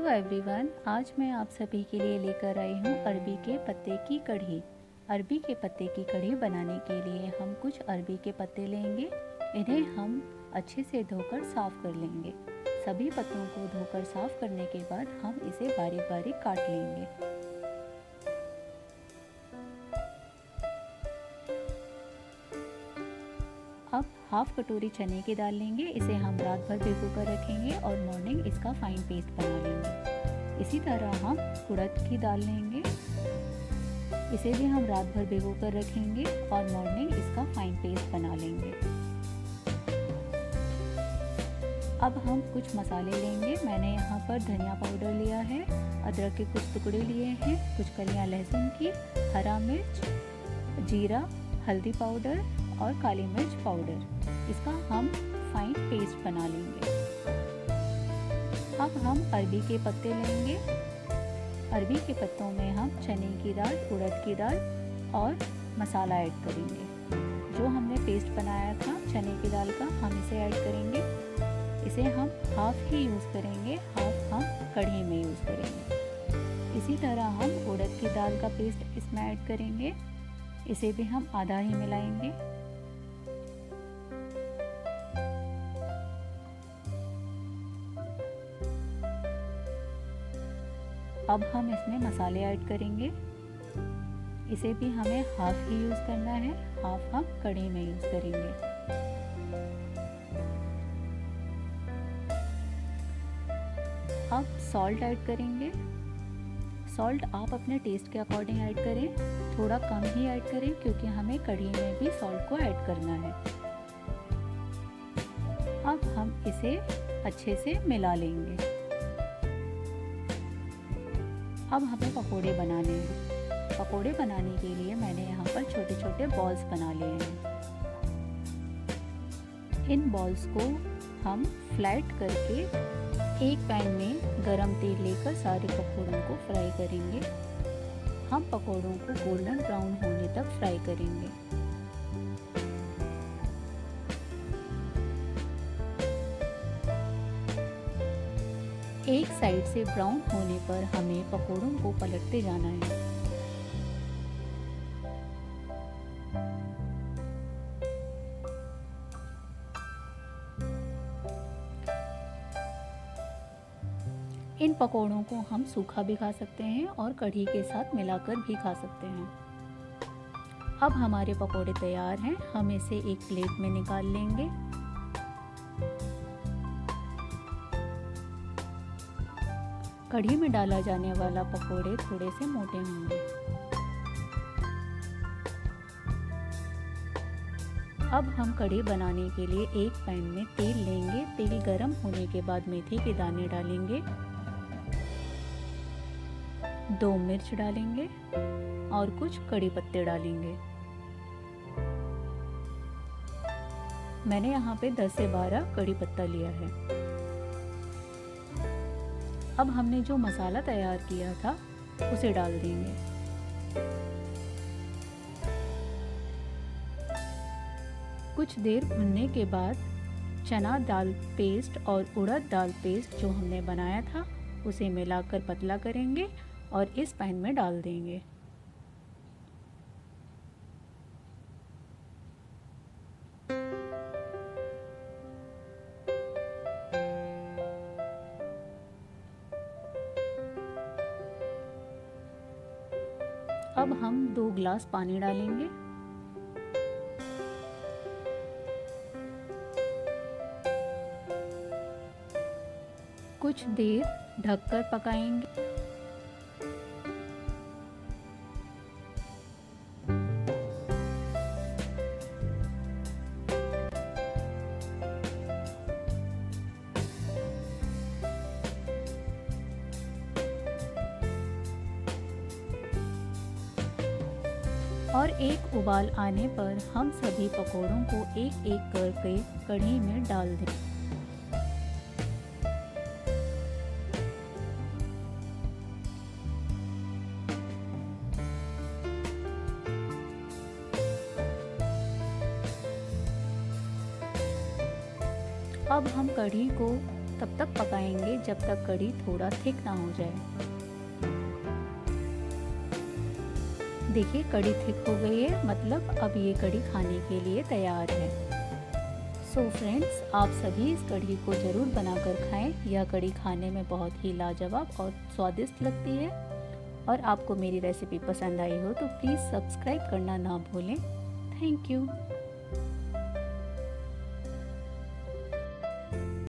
Hello everyone आज मैं आप सभी के लिए लेकर आई हूँ अरबी के पत्ते की कढ़ी। अरबी के पत्ते की कढ़ी बनाने के लिए हम कुछ अरबी के पत्ते लेंगे। इन्हें हम अच्छे से धोकर साफ़ कर लेंगे। सभी पत्तों को धोकर साफ़ करने के बाद हम इसे बारीक बारीक काट लेंगे। अब हाफ़ कटोरी चने की दाल लेंगे, इसे हम रात भर भिगो कर रखेंगे और मॉर्निंग इसका फाइन पेस्ट बना लेंगे। इसी तरह हम उड़द की दाल लेंगे। इसे भी हम रात भर भिगो कर रखेंगे और मॉर्निंग इसका फाइन पेस्ट बना लेंगे। अब हम कुछ मसाले लेंगे। मैंने यहाँ पर धनिया पाउडर लिया है, अदरक के कुछ टुकड़े लिए हैं, कुछ कलियाँ लहसुन की, हरा मिर्च, जीरा, हल्दी पाउडर और काली मिर्च पाउडर। इसका हम फाइन पेस्ट बना लेंगे। अब हम अरबी के पत्ते लेंगे। अरबी के पत्तों में हम चने की दाल, उड़द की दाल और मसाला ऐड करेंगे। जो हमने पेस्ट बनाया था चने की दाल का, हम इसे ऐड करेंगे। इसे हम हाफ़ ही यूज़ करेंगे हाफ़ हम कढ़ी में यूज़ करेंगे। इसी तरह हम उड़द की दाल का पेस्ट इसमें ऐड करेंगे। इसे भी हम आधा ही मिलाएँगे। अब हम इसमें मसाले ऐड करेंगे। इसे भी हमें हाफ़ ही यूज़ करना है, हाफ़ हम कढ़ी में यूज़ करेंगे। अब सॉल्ट ऐड करेंगे। सॉल्ट आप अपने टेस्ट के अकॉर्डिंग ऐड करें, थोड़ा कम ही ऐड करें, क्योंकि हमें कढ़ी में भी सॉल्ट को ऐड करना है। अब हम इसे अच्छे से मिला लेंगे। अब हमें पकोड़े बनाने हैं। पकोड़े बनाने के लिए मैंने यहाँ पर छोटे छोटे बॉल्स बना लिए हैं। इन बॉल्स को हम फ्लैट करके एक पैन में गरम तेल लेकर सारे पकौड़ों को फ्राई करेंगे। हम पकौड़ों को गोल्डन ब्राउन होने तक फ्राई करेंगे। एक साइड से ब्राउन होने पर हमें पकौड़ों को पलटते जाना है। इन पकौड़ों को हम सूखा भी खा सकते हैं और कढ़ी के साथ मिलाकर भी खा सकते हैं। अब हमारे पकौड़े तैयार हैं। हम इसे एक प्लेट में निकाल लेंगे। कढ़ी में डाला जाने वाला पकोड़े थोड़े से मोटे होंगे। अब हम कढ़ी बनाने के लिए एक पैन में तेल लेंगे। तेल गरम होने के बाद मेथी के दाने डालेंगे। दो मिर्च डालेंगे और कुछ कड़ी पत्ते डालेंगे। मैंने यहाँ पे 10 से 12 कड़ी पत्ता लिया है। अब हमने जो मसाला तैयार किया था, उसे डाल देंगे। कुछ देर भुनने के बाद, चना दाल पेस्ट और उड़द दाल पेस्ट जो हमने बनाया था, उसे मिलाकर पतला करेंगे और इस पैन में डाल देंगे। अब हम दो ग्लास पानी डालेंगे। कुछ देर ढककर पकाएँगे। और एक उबाल आने पर हम सभी पकौड़ों को एक एक करके कढ़ी में डाल दें। अब हम कढ़ी को तब तक पकाएँगे जब तक कढ़ी थोड़ा थिक ना हो जाए। देखिए कड़ी थिक हो गई है। मतलब अब ये कड़ी खाने के लिए तैयार है। सो so फ्रेंड्स आप सभी इस कड़ी को ज़रूर बनाकर खाएँ। यह कड़ी खाने में बहुत ही लाजवाब और स्वादिष्ट लगती है। और आपको मेरी रेसिपी पसंद आई हो तो प्लीज़ सब्सक्राइब करना ना भूलें। Thank you